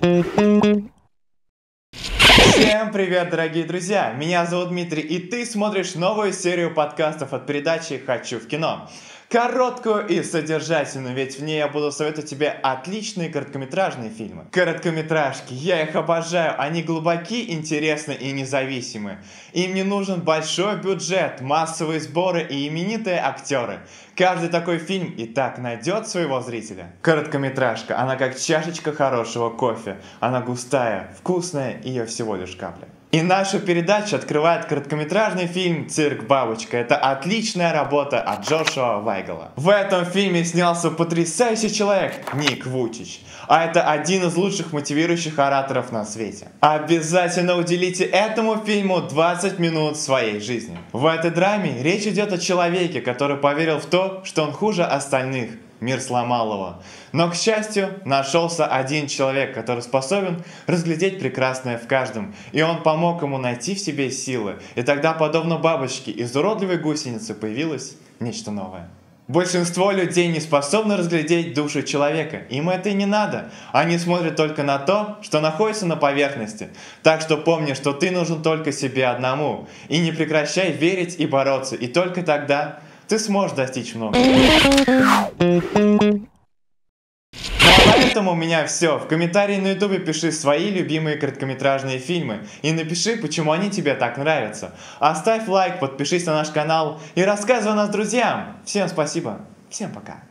Всем привет, дорогие друзья! Меня зовут Дмитрий, и ты смотришь новую серию подкастов от передачи «Хочу в кино». Короткую и содержательную, ведь в ней я буду советовать тебе отличные короткометражные фильмы. Короткометражки, я их обожаю, они глубоки, интересны и независимы. Им не нужен большой бюджет, массовые сборы и именитые актеры. Каждый такой фильм и так найдет своего зрителя. Короткометражка, она как чашечка хорошего кофе. Она густая, вкусная, ее всего лишь капля. И нашу передачу открывает короткометражный фильм «Цирк Бабочка». Это отличная работа от Джошуа Вайгала. В этом фильме снялся потрясающий человек Ник Вучич. А это один из лучших мотивирующих ораторов на свете. Обязательно уделите этому фильму 20 минут своей жизни. В этой драме речь идет о человеке, который поверил в то, что он хуже остальных – мир сломал его. Но, к счастью, нашелся один человек, который способен разглядеть прекрасное в каждом. И он помог ему найти в себе силы. И тогда, подобно бабочке, из уродливой гусеницы появилось нечто новое. Большинство людей не способны разглядеть душу человека. Им это и не надо. Они смотрят только на то, что находится на поверхности. Так что помни, что ты нужен только себе одному. И не прекращай верить и бороться. И только тогда ты сможешь достичь много. Ну а на этом у меня все. В комментарии на ютубе пиши свои любимые короткометражные фильмы и напиши, почему они тебе так нравятся. Оставь лайк, подпишись на наш канал и рассказывай нас друзьям. Всем спасибо, всем пока.